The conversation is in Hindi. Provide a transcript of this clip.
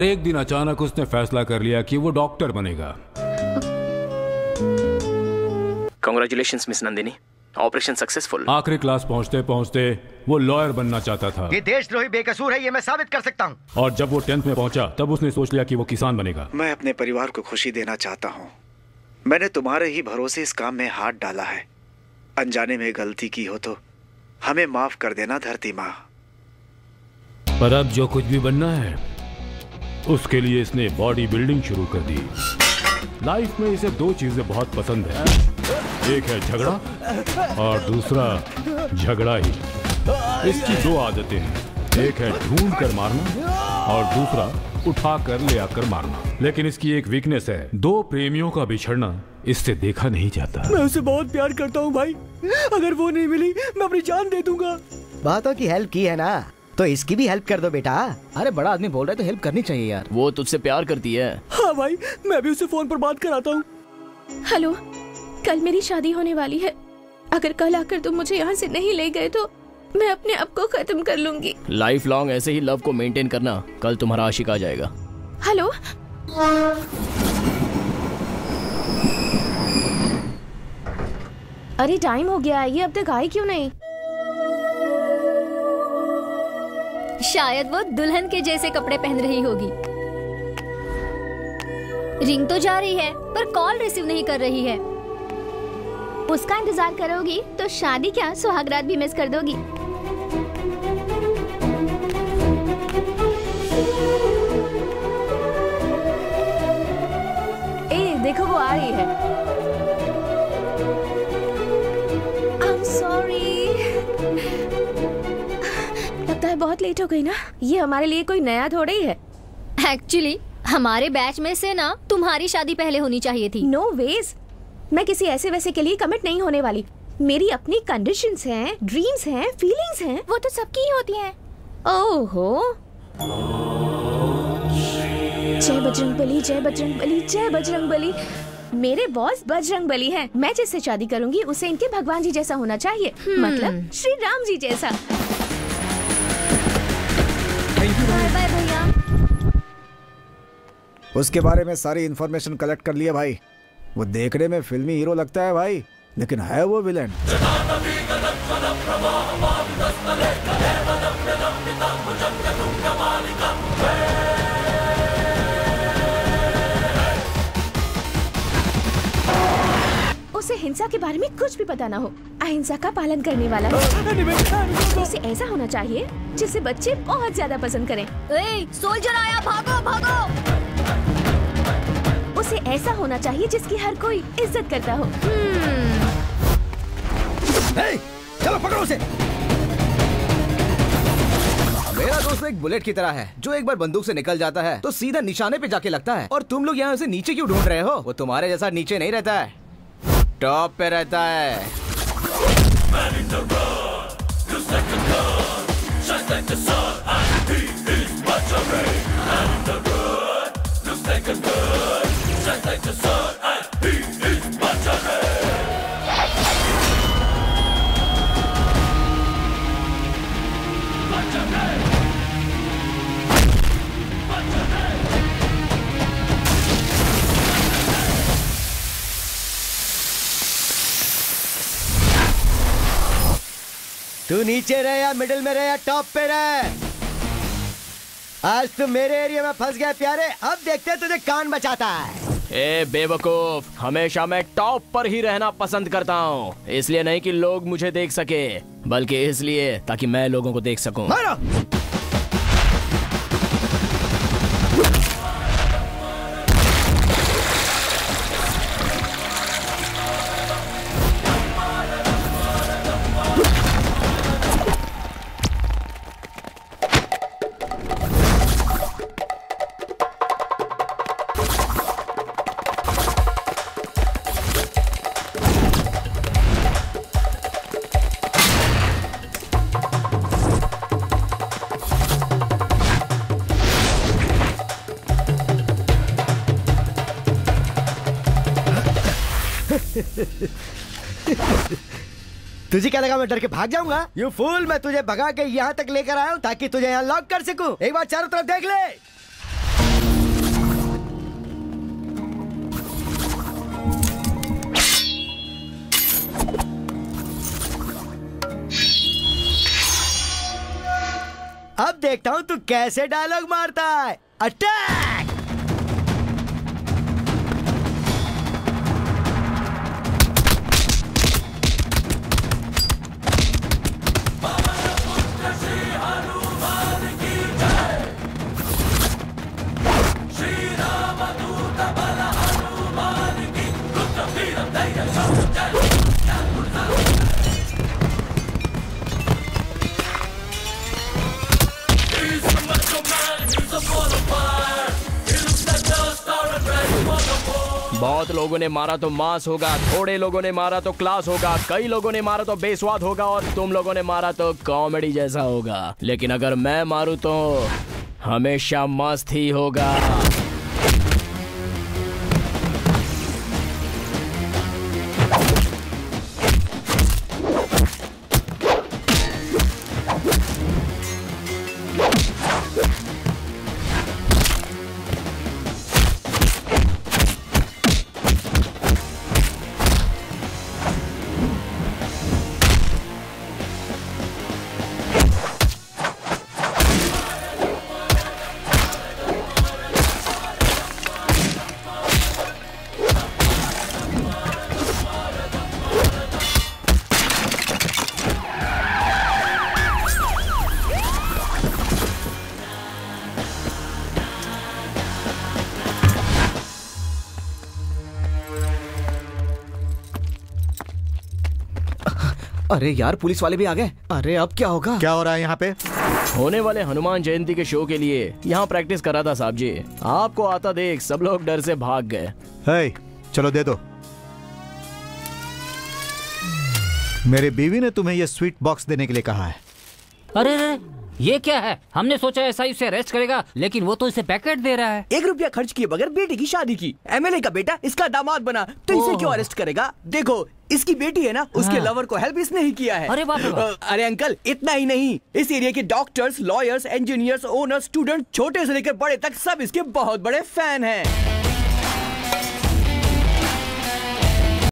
एक दिन अचानक उसने फैसला कर लिया कि वो डॉक्टर बनेगा। Congratulation miss Nandini operation successful आखिरी क्लास पहुँचते पहुँचते वो लॉयर बनना चाहता था। ये देशद्रोही बेकसूर है ये मैं साबित कर सकता हूँ। और जब वो टेंथ में पहुँचा तब उसने सोच लिया कि वो किसान बनेगा। मैं अपने परिवार को खुशी देना चाहता हूँ। मैंने तुम्हारे ही भरोसे इस काम में हाथ डाला है। अनजाने में गलती की हो तो हमें माफ़ कर देना धरती माँ। पर अब जो कुछ भी बनना है उसके लिए इसने बॉडी बिल्डिंग शुरू कर दी। लाइफ में इसे दो चीज़ें बहुत पसंद है। एक है झगड़ा और दूसरा झगड़ा ही। इसकी दो आदतें हैं। एक है ढूंढ कर मारना और दूसरा उठा कर ले आकर मारना। लेकिन इसकी एक वीकनेस है। दो प्रेमियों का बिछड़ना इससे देखा नहीं जाता। मैं उसे बहुत प्यार करता हूँ भाई। अगर वो नहीं मिली मैं अपनी जान दे दूँगा। बातों की हेल्प की है ना? तो इसकी भी हेल्प कर दो बेटा। अरे बड़ा आदमी बोल रहा है तो हेल्प करनी चाहिए यार। वो तुझसे प्यार करती है। हाँ भाई मैं भी उसे फ़ोन पर बात कराता हूँ। हेलो कल मेरी शादी होने वाली है। अगर कल आकर तुम मुझे यहाँ से नहीं ले गए तो मैं अपने आप को खत्म कर लूँगी। लाइफ लॉन्ग ऐसे ही लव को मेंटेन करना कल तुम्हारा आशिक आ जाएगा। हेलो? अरे टाइम हो गया है ये अब तक आई क्यों नहीं? शायद वो दुल्हन के जैसे कपड़े पहन रही होगी। रिंग तो जा रही है, पर कॉल रिसीव नहीं कर रही है। उसका इंतज़ार करोगी तो शादी क्या सुहागरात भी मिस कर दोगी। ए, देखो वो आ रही है। है बहुत लेट हो गई ना? ये हमारे लिए कोई नया थोड़ा ही है। एक्चुअली हमारे बैच में से ना तुम्हारी शादी पहले होनी चाहिए थी। नो no वेज मैं किसी ऐसे वैसे के लिए कमिट नहीं होने वाली। मेरी अपनी कंडीशन हैं ड्रीम्स हैं फीलिंग्स हैं। वो तो सबकी ही होती हैं। ओहो। जय बजरंग बली जय बजरंग बली जय बजरंग बली। मेरे बॉस बजरंग बली हैं। मैं जिससे शादी करूँगी उसे इनके भगवान जी जैसा होना चाहिए। मतलब श्री राम जी जैसा। उसके बारे में सारी इन्फॉर्मेशन कलेक्ट कर लिया भाई। वो देखने में फिल्मी हीरो लगता है भाई लेकिन है वो विलेन उसे हिंसा के बारे में कुछ भी पता ना हो। अहिंसा का पालन करने वाला है। उसे ऐसा होना चाहिए जिसे बच्चे बहुत ज़्यादा पसंद करें। ए, सोल्जर आया भागो भागो। उसे ऐसा होना चाहिए जिसकी हर कोई इज़्ज़त करता हो। hey, चलो पकड़ो उसे। मेरा दोस्त एक बुलेट की तरह है जो एक बार बंदूक से निकल जाता है तो सीधा निशाने पे जाके लगता है। और तुम लोग यहाँ उसे नीचे क्यों ढूंढ रहे हो? वो तुम्हारे जैसा नीचे नहीं रहता है। टॉप पे रहता है। तू नीचे रहे या मिडिल में रहे या टॉप पे रहे। आज तू मेरे एरिया में फंस गया प्यारे। अब देखते हैं तुझे कान बचाता है। ए बेवकूफ़ हमेशा मैं टॉप पर ही रहना पसंद करता हूँ। इसलिए नहीं कि लोग मुझे देख सके बल्कि इसलिए ताकि मैं लोगों को देख सकूँ। मारो! तुझे क्या लगा मैं डर के भाग जाऊँगा? यू फूल मैं तुझे भगा के यहाँ तक लेकर आया हूँ ताकि तुझे यहाँ लॉक कर सकूँ। एक बार चारों तरफ़ देख ले। अब देखता हूँ तू कैसे डायलॉग मारता है। अटैक बहुत लोगों ने मारा तो मास होगा, थोड़े लोगों ने मारा तो क्लास होगा, कई लोगों ने मारा तो बेस्वाद होगा और तुम लोगों ने मारा तो कॉमेडी जैसा होगा। लेकिन अगर मैं मारू तो हमेशा मस्त ही होगा। अरे यार पुलिस वाले भी आ गए। अरे अब क्या होगा? क्या हो रहा है यहाँ पे? होने वाले हनुमान जयंती के शो के लिए यहाँ प्रैक्टिस करा था साहब जी। आपको आता देख सब लोग डर से भाग गए। है चलो दे दो। मेरी बीवी ने तुम्हें ये स्वीट बॉक्स देने के लिए कहा है। अरे अरे ये क्या है? हमने सोचा ऐसा ही उसे अरेस्ट करेगा लेकिन वो तो इसे पैकेट दे रहा है। एक रुपया खर्च किए बगैर बेटी की शादी की। एमएलए का बेटा इसका दामाद बना। तो इसे क्यों अरेस्ट करेगा? देखो इसकी बेटी है ना उसके हाँ। लवर को हेल्प इसने ही किया है। अरे बाप रे अरे अंकल इतना ही नहीं। इस एरिया के doctors lawyers engineers owners student छोटे से लेकर बड़े तक सब इसके बहुत बड़े फ़ैन हैं।